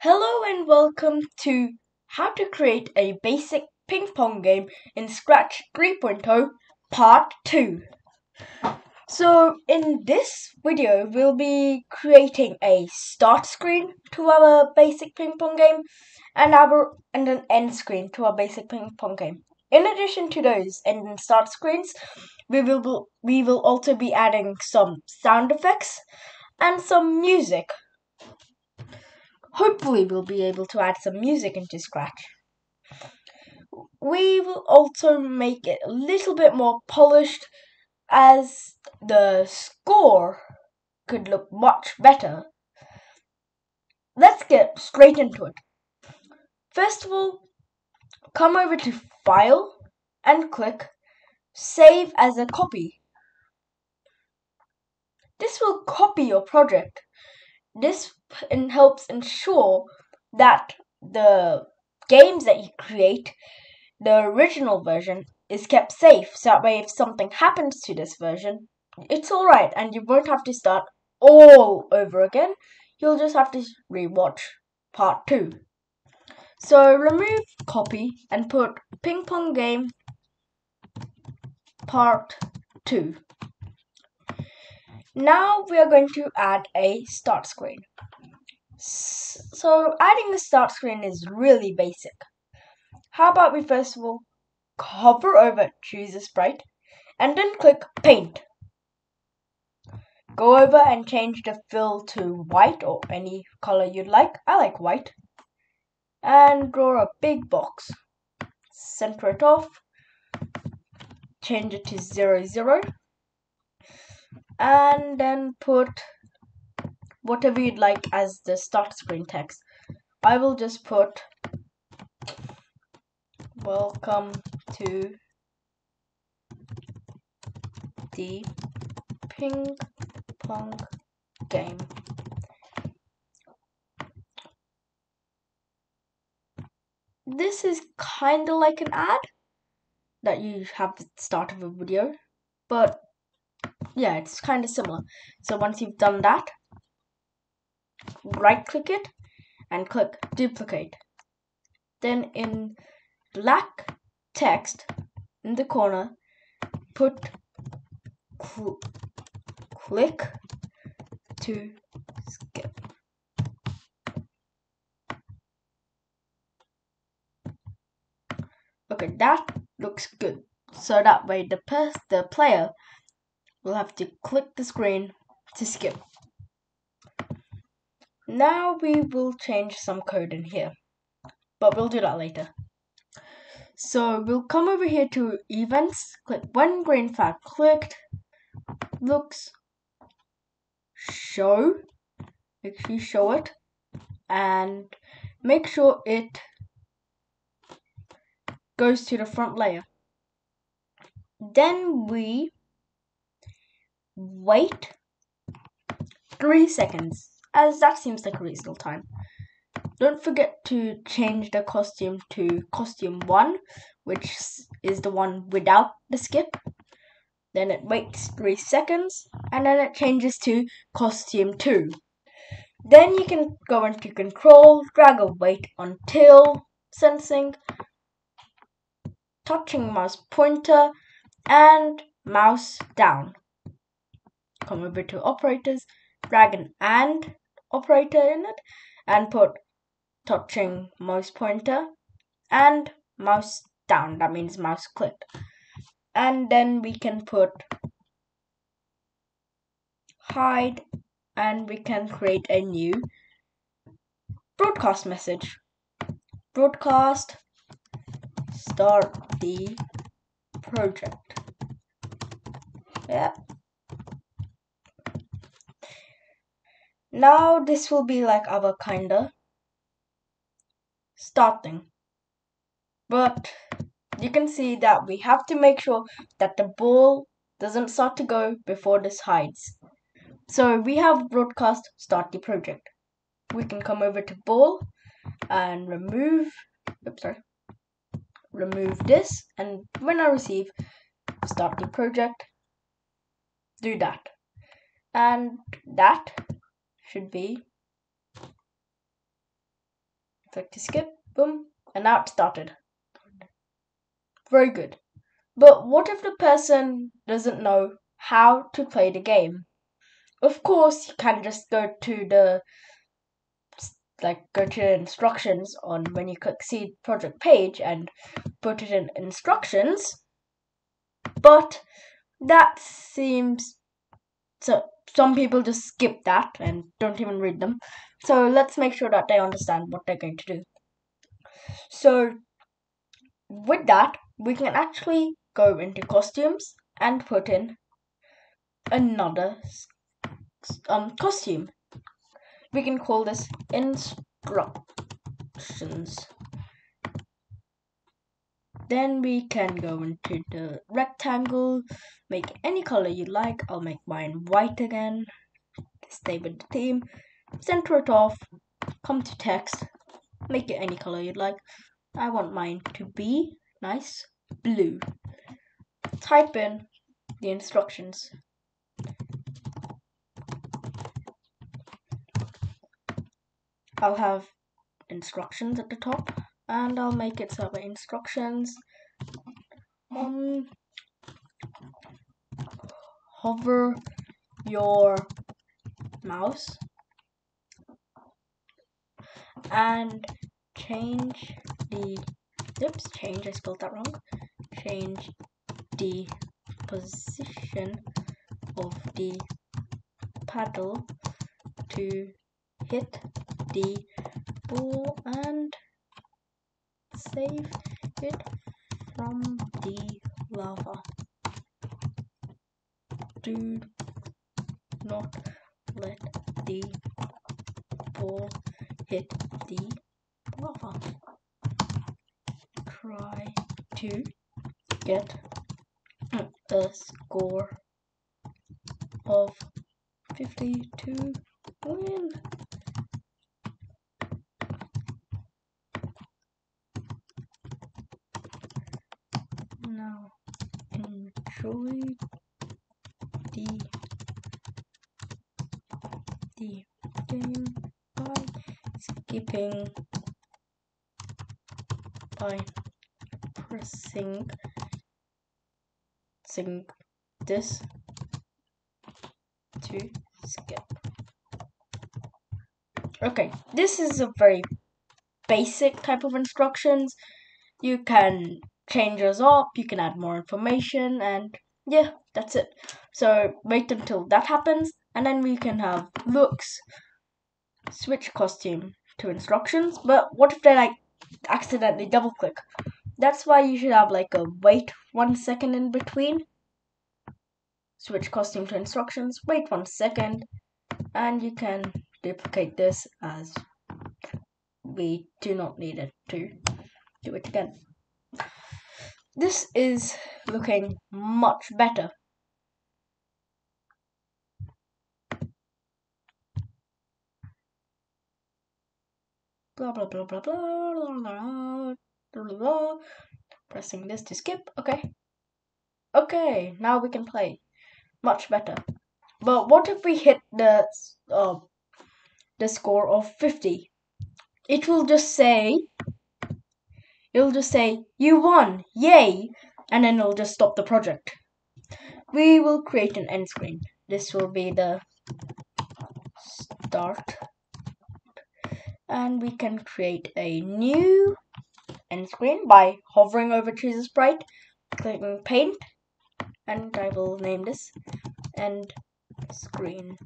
Hello and welcome to how to create a basic ping pong game in Scratch 3.0 part 2. So in this video we'll be creating a start screen to our basic ping pong game and our and an end screen to our basic ping pong game. In addition to those end and start screens, we will we will also be adding some sound effects and some music Hopefully we'll be able to add some music into Scratch. We will also make it a little bit more polished as the score could look much better. Let's get straight into it. First of all, come over to File and click Save as a copy. This will copy your project. This and helps ensure that the games that you create, the original version, is kept safe. So that way, if something happens to this version, it's alright and you won't have to start all over again. You'll just have to rewatch part 2. So remove copy and put ping pong game part 2. Now we are going to add a start screen. So adding the start screen is really basic. How about we first of all hover over choose a sprite and then click paint. Go over and change the fill to white or any color you'd like. I like white. And draw a big box. Center it off. Change it to 0, 0. And then put whatever you'd like as the start screen text. I will just put welcome to the ping pong game. This is kind of like an ad that you have at the start of a video, but yeah, it's kind of similar. So once you've done that, right click it and click duplicate. Then in black text in the corner, put cl click to skip. Okay, that looks good. So that way the the player will have to click the screen to skip. Now we will change some code in here, but we'll do that later. So we'll come over here to events, click when green flag clicked, looks, show, make sure show it, and make sure it goes to the front layer. Then we wait three seconds as that seems like a reasonable time. Don't forget to change the costume to costume 1, which is the one without the skip. Then it waits 3 seconds, and then it changes to costume 2. Then you can go into control, drag a wait until sensing, touching mouse pointer, and mouse down. Come over to operators, drag an and operator in it and put touching mouse pointer and mouse down. That means mouse click and then we can put hide and we can create a new broadcast message. Broadcast start the project. Yeah Now this will be like our kinda starting. But you can see that we have to make sure that the ball doesn't start to go before this hides. So we have broadcast start the project. We can come over to ball and remove oops sorry remove this and when I receive start the project do that and that should be Click to skip, boom, and now it started. Very good. But what if the person doesn't know how to play the game? Of course, you can just go to the like go to instructions on when you click see project page and put it in instructions. But that seems so some people just skip that and don't even read them. So let's make sure that they understand what they're going to do. So with that, we can actually go into costumes and put in another um costume. We can call this instructions. Then we can go into the rectangle, make any color you like. I'll make mine white again. Stay with the theme. Center it off. Come to text. Make it any color you'd like. I want mine to be nice blue. Type in the instructions. I'll have instructions at the top and I'll make it so instructions. Um hover your mouse and change the oops change I spelled that wrong. Change the position of the paddle to hit the ball and save it from the lava. Do not let the ball hit the lava. Try to get a score of 52 win. now enjoy the the game by skipping by pressing sing this to skip. Okay this is a very basic type of instructions. You can change changes up, you can add more information, and yeah, that's it. So wait until that happens, and then we can have looks, switch costume to instructions. But what if they like accidentally double click? That's why you should have like a wait one second in between. Switch costume to instructions, wait one second, and you can duplicate this as we do not need it to do it again. This is looking much better. blah blah blah blah blah blah blah blah, blah. pressing this to skip. Okay. Okay now we can play. Much better. But what if we hit the uh, the score of 50 it will just say it'll just say you won. Yay. And then it'll just stop the project. We will create an end screen. This will be the start. And we can create a new end screen by hovering over Choose a Sprite, clicking Paint, and I will name this end screen.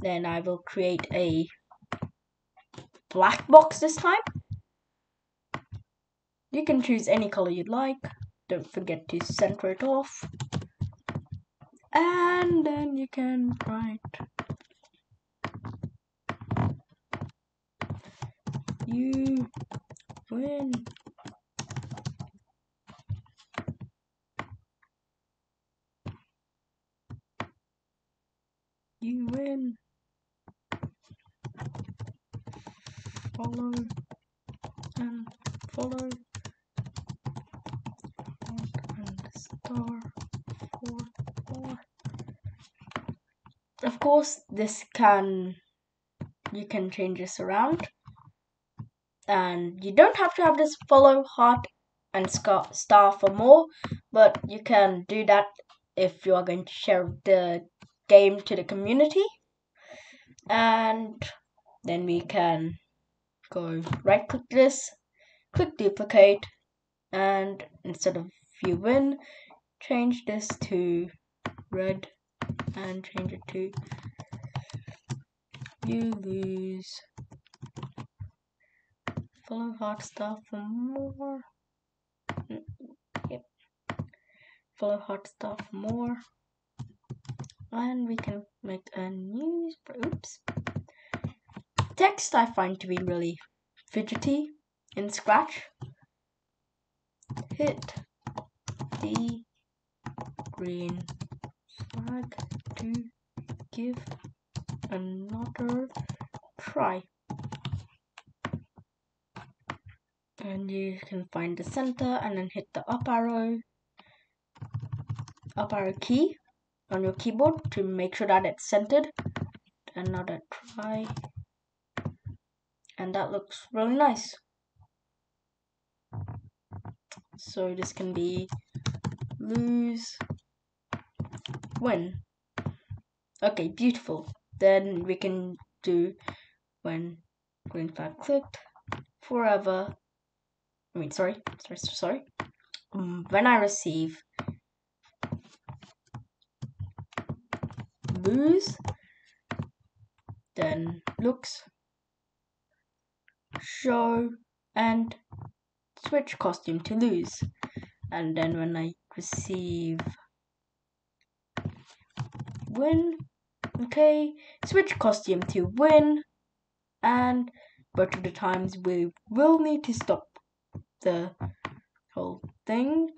Then I will create a black box this time. You can choose any color you'd like. Don't forget to center it off. And then you can write You win. You win. Follow and follow. And star for Of course, this can, you can change this around. And you don't have to have this follow heart and star for more but you can do that if you are going to share the game to the community. And then we can go right click this click duplicate and instead of you win change this to red and change it to you lose follow stuff for more. Yep. Follow hot stuff more. And we can make a new oops. Text I find to be really fidgety in scratch. Hit the green flag to give another try. And you can find the center and then hit the up arrow, up arrow key on your keyboard to make sure that it's centered. Another try. And that looks really nice. So this can be lose, win. Okay, beautiful. Then we can do when green flag clicked forever. I mean, sorry, sorry, sorry. Um, when I receive lose, then looks, show, and switch costume to lose. And then when I receive win, okay, switch costume to win, and both of the times we will need to stop the whole thing.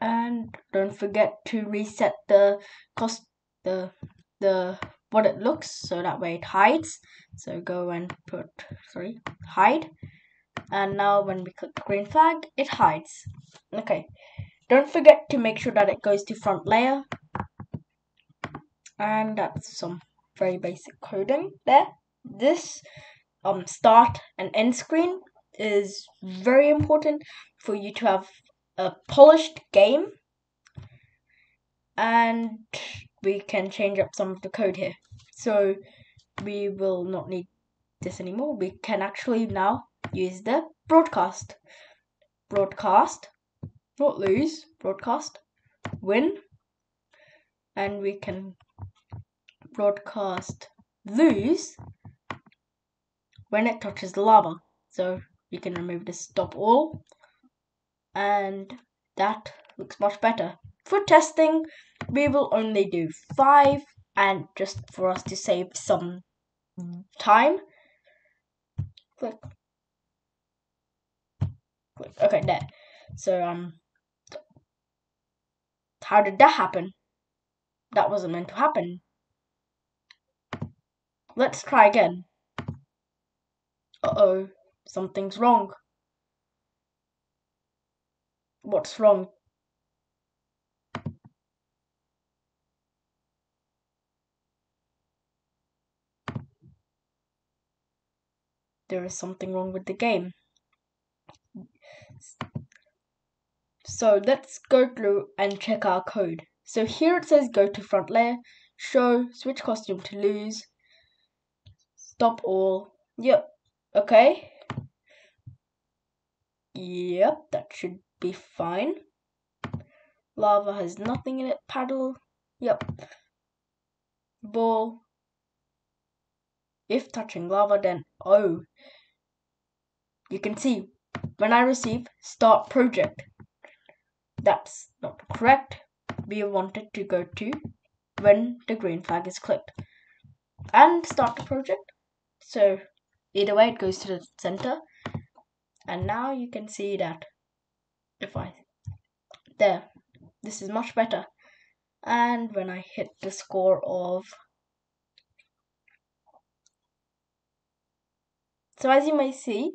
And don't forget to reset the cost the the what it looks so that way it hides. So go and put sorry hide. And now when we click green flag it hides. Okay. Don't forget to make sure that it goes to front layer. And that's some very basic coding there. This um start and end screen is very important for you to have a polished game. And we can change up some of the code here. So we will not need this anymore. We can actually now use the broadcast. Broadcast, not lose, broadcast, win, and we can broadcast lose when it touches the lava. So we can remove the stop all, and that looks much better. For testing, we will only do five, and just for us to save some time, click Okay, there. So, um, how did that happen? That wasn't meant to happen. Let's try again. Uh-oh, something's wrong. What's wrong? There is something wrong with the game. So let's go through and check our code. So here it says go to front layer, show, switch costume to lose, stop all. Yep, okay. Yep, that should be fine. Lava has nothing in it, paddle. Yep. Ball. If touching lava, then oh. You can see when I receive start project. That's not correct. We wanted to go to when the green flag is clicked and start the project. So either way, it goes to the center. And now you can see that if I, there, this is much better. And when I hit the score of, so as you may see,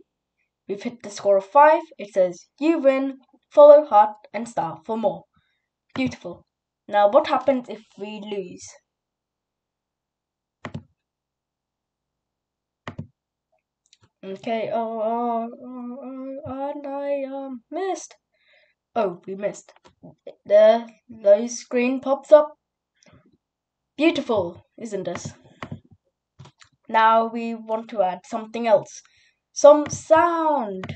We've hit the score of 5. It says, you win, follow heart and star for more. Beautiful. Now what happens if we lose? Okay, oh, oh, oh, oh and I um missed. Oh, we missed. The low screen pops up. Beautiful, isn't it? Now we want to add something else. Some sound.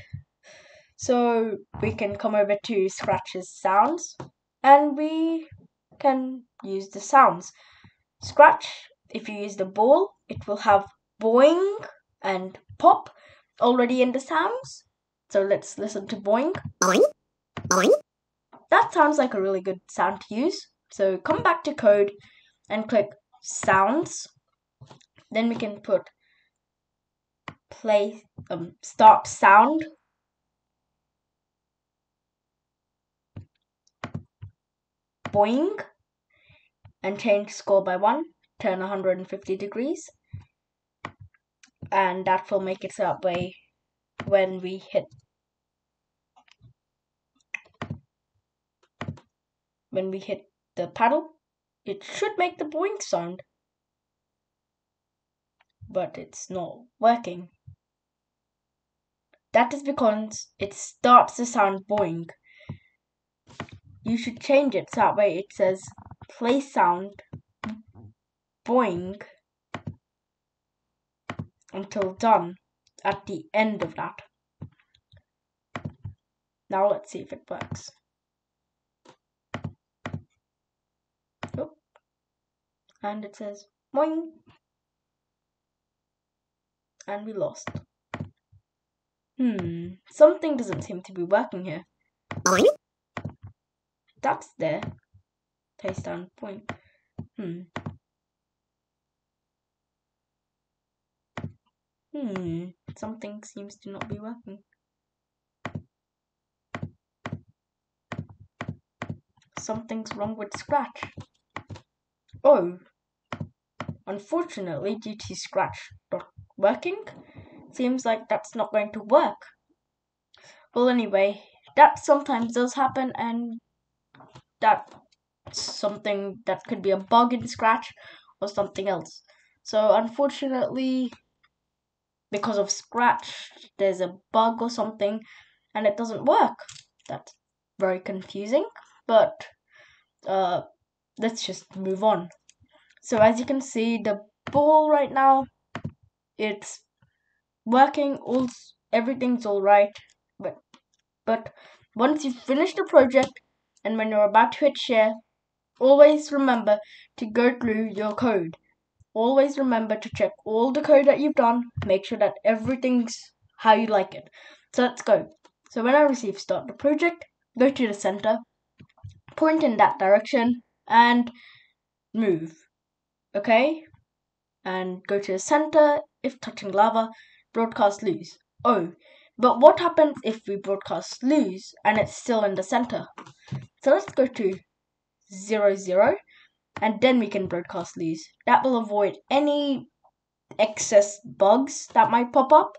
So we can come over to Scratch's sounds and we can use the sounds. Scratch, if you use the ball, it will have boing and pop already in the sounds. So let's listen to boing. Boing. Boing. That sounds like a really good sound to use. So come back to code and click sounds. Then we can put play um start sound. Boing and change score by one, turn 150 degrees and that will make it that way when we hit when we hit the paddle it should make the boing sound. But it's not working. That is because it starts the sound boing. You should change it so that way it says play sound boing until done at the end of that. Now let's see if it works. Oh. And it says boing. And we lost. Hmm, something doesn't seem to be working here. Boing. That's there. Taste down point. Hmm. Hmm, something seems to not be working. Something's wrong with Scratch. Oh, unfortunately, due to Scratch not working, seems like that's not going to work. Well, anyway, that sometimes does happen, and that's something that could be a bug in Scratch or something else. So, unfortunately, because of Scratch, there's a bug or something, and it doesn't work. That's very confusing, but uh, let's just move on. So as you can see, the ball right now, it's working. All everything's all right, but but once you finish the project and when you're about to hit share, always remember to go through your code always remember to check all the code that you've done. Make sure that everything's how you like it. So let's go. So when I receive start the project, go to the center, point in that direction, and move. Okay? And go to the center if touching lava, broadcast lose. Oh, but what happens if we broadcast lose and it's still in the center? So let's go to zero zero and then we can broadcast these. That will avoid any excess bugs that might pop up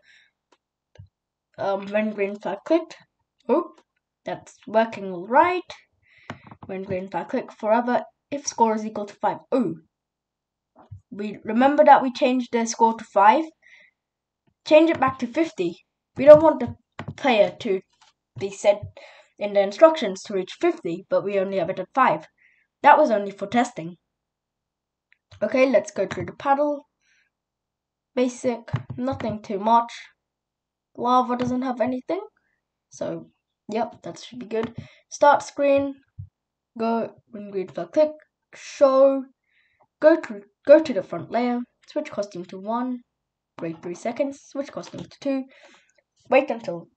um, when green flag clicked. Oh, that's working all right. When green flag click forever if score is equal to 5. Oh, we remember that we changed the score to 5. Change it back to 50. We don't want the player to be set in the instructions to reach 50, but we only have it at 5. That was only for testing. Okay, let's go through the paddle. Basic, nothing too much. Lava doesn't have anything. So, yep, that should be good. Start screen. Go, when green flag click. Show. Go to, go to the front layer. Switch costume to 1. Wait 3 seconds. Switch costume to 2. Wait until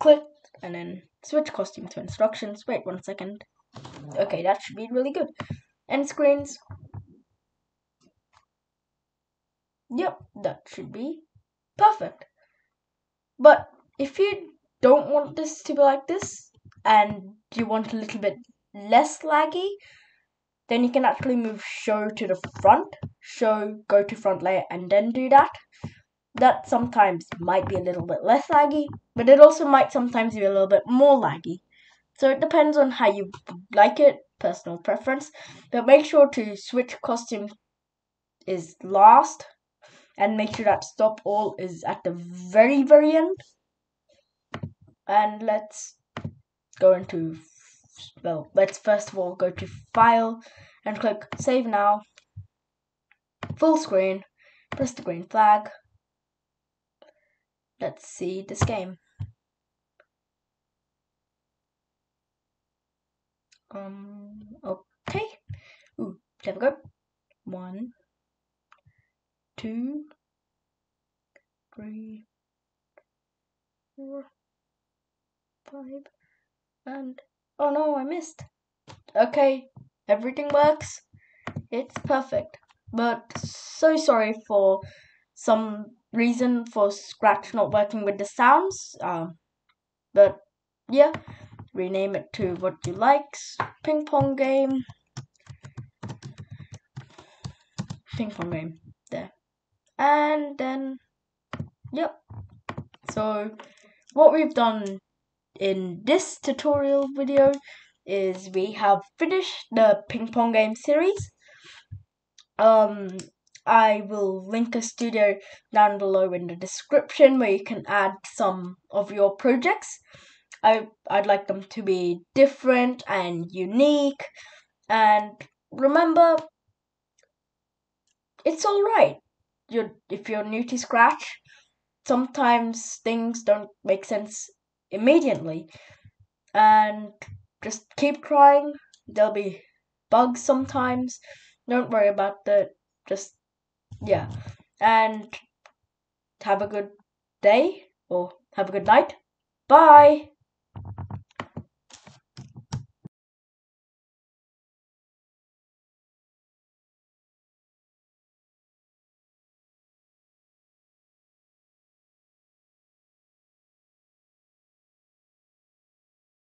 click. And then switch costume to instructions. Wait 1 second. Okay, that should be really good. End screens. Yep, that should be perfect. But if you don't want this to be like this and you want a little bit less laggy, then you can actually move show to the front, show, go to front layer, and then do that. That sometimes might be a little bit less laggy, but it also might sometimes be a little bit more laggy. So it depends on how you like it, personal preference. But make sure to switch costume is last and make sure that stop all is at the very very end. And let's go into well let's first of all go to file and click save now. Full screen press the green flag. Let's see this game um okay. Ooh, there we go. One two three four five and oh no I missed. Okay everything works. It's perfect. But so sorry for some reason for Scratch not working with the sounds. Um but yeah rename it to what you likes, ping pong game. Ping pong game. There. And then yep. So what we've done in this tutorial video is we have finished the ping pong game series. Um, I will link a studio down below in the description where you can add some of your projects. I I'd like them to be different and unique and remember it's all right. You if you're new to Scratch, sometimes things don't make sense immediately. And just keep trying. There'll be bugs sometimes. Don't worry about that. Just, yeah. And have a good day or have a good night. Bye.